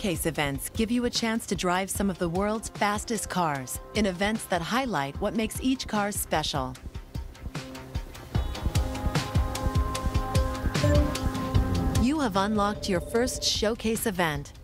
Showcase events give you a chance to drive some of the world's fastest cars in events that highlight what makes each car special. You have unlocked your first Showcase event.